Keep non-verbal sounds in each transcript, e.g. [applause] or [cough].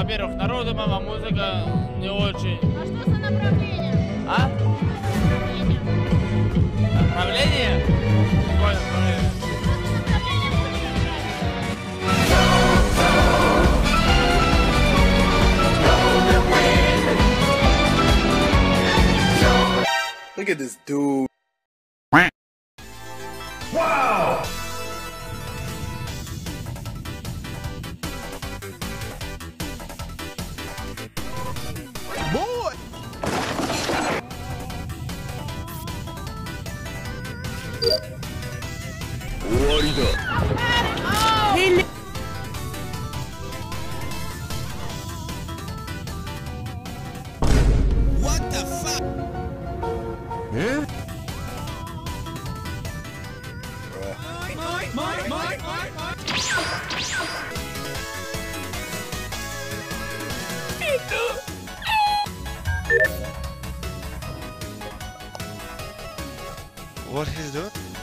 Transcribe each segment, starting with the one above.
во-первых, народу мама, музыка не очень. А что за направление? А? Направление. Направление? Какое направление? Look at this dude. What he's doing?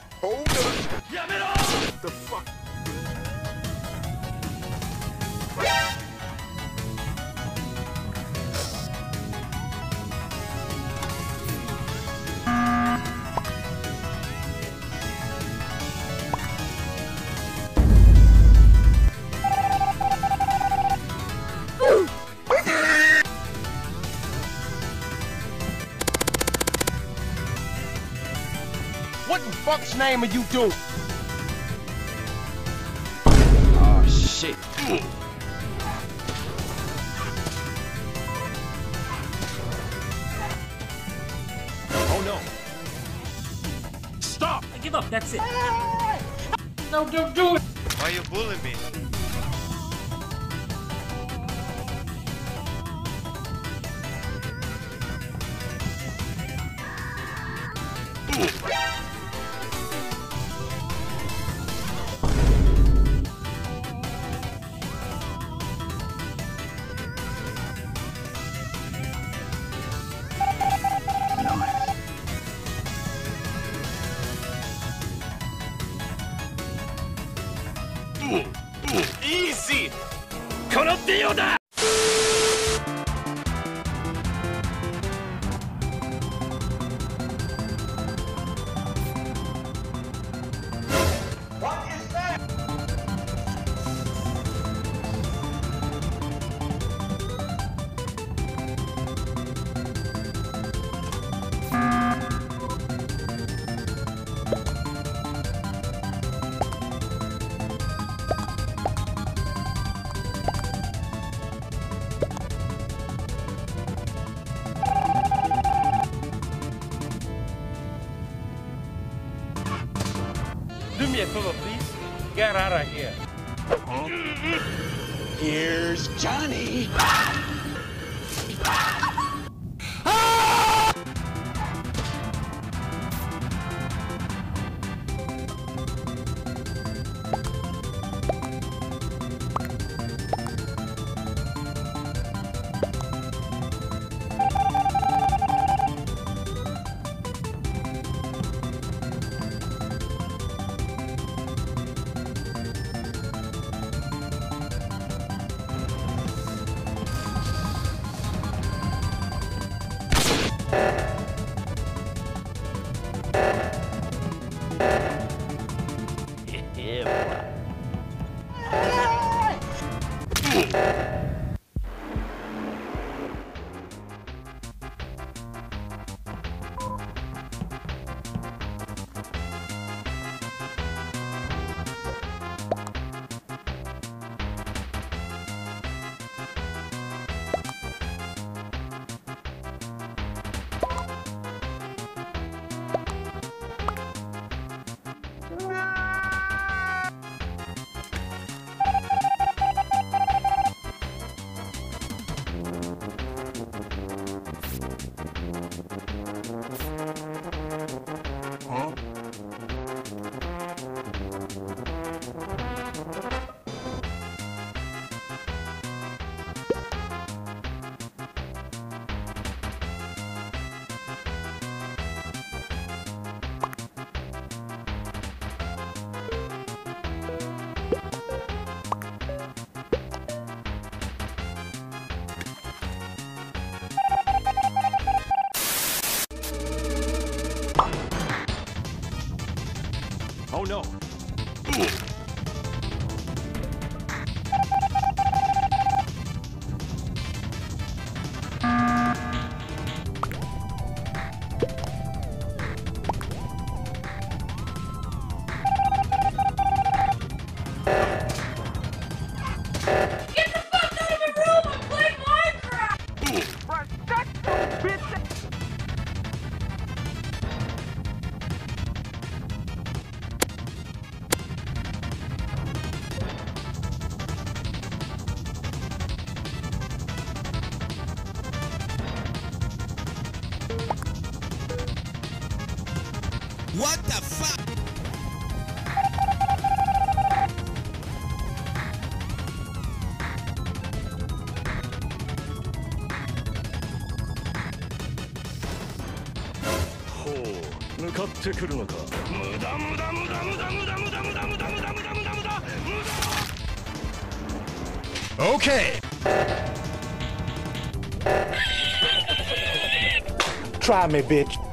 What in fuck's name are you doing? Oh shit. Oh no. Stop! I give up, that's it. No, don't do it! Why are you bullying me? Easy! ようだ me a favor, please. Get out of here. Here's Johnny. [laughs] What the fuck? Oh, 向かってくるのか無駄無駄無駄無駄無駄無駄無駄無駄無駄無駄無駄無駄無駄 OK Try me bitch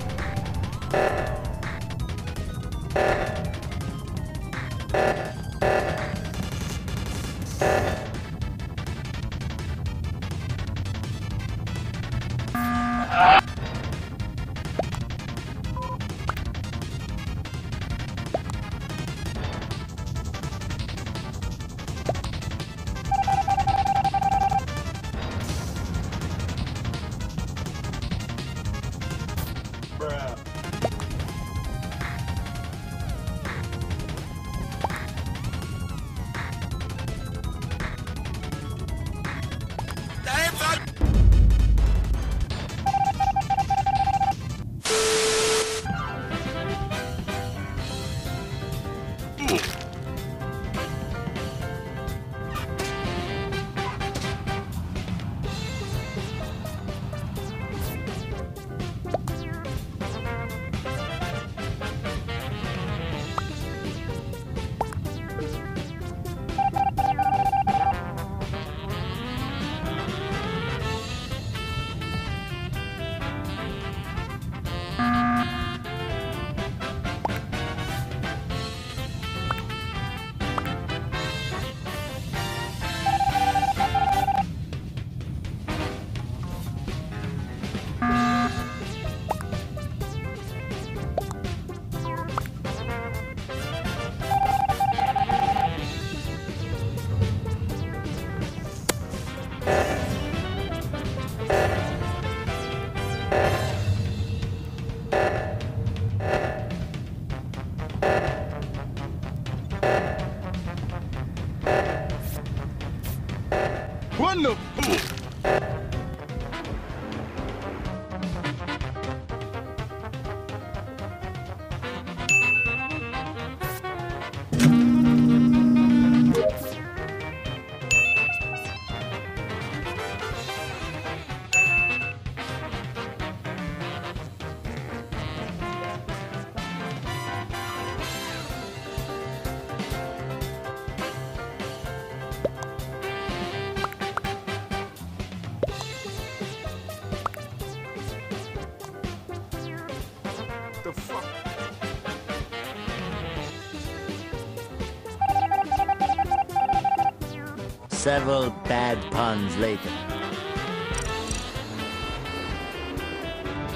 Several bad puns later.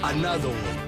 Another one.